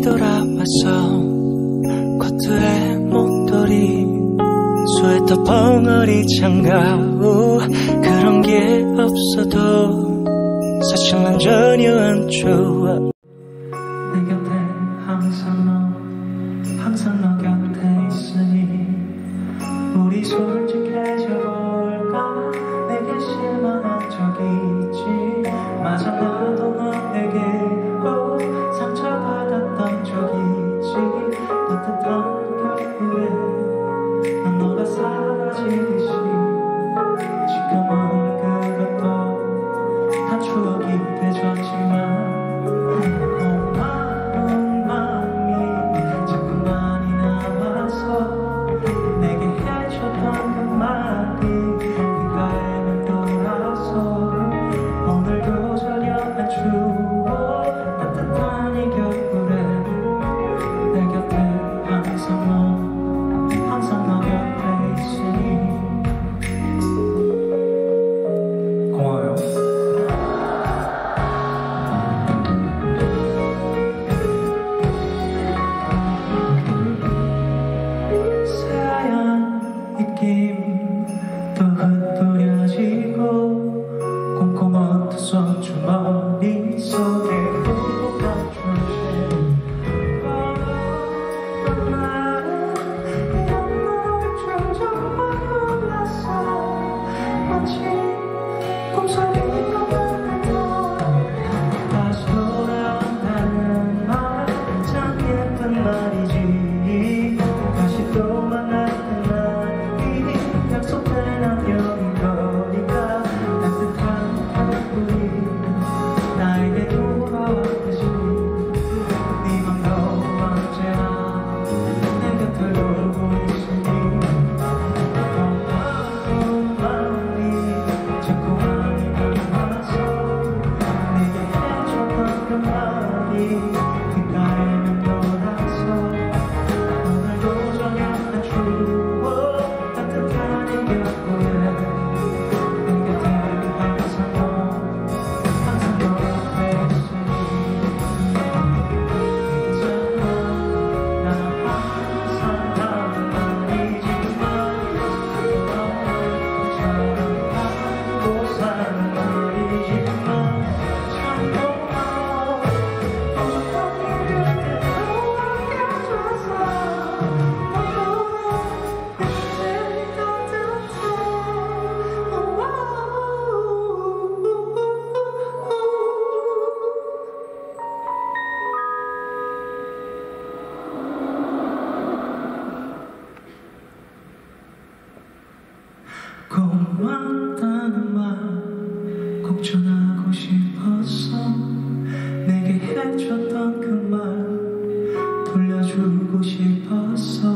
뒤돌아봤어 코트에 목도리 스웨터 벙어리 장갑 오, 그런 게 없어도 사실 난 전혀 안 좋아. 내 곁에 항상 너 항상 너 곁에 있으니 우리 솔직해져 볼까? 내게 실망한 적이 情，共赏 고맙다는 말 꼭 전하고 싶었어. 내게 해줬던 그 말 돌려주고 싶었어.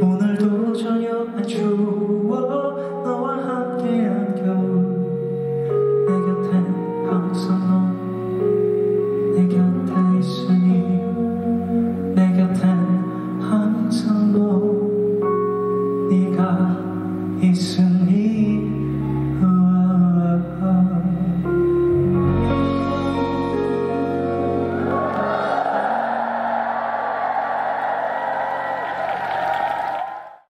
오늘도 저녁 안 추워 너와 함께한 겨울. 내 곁에 항상 너 내 곁에 있으니 내 곁에 항상 너. 네가 있으니. me.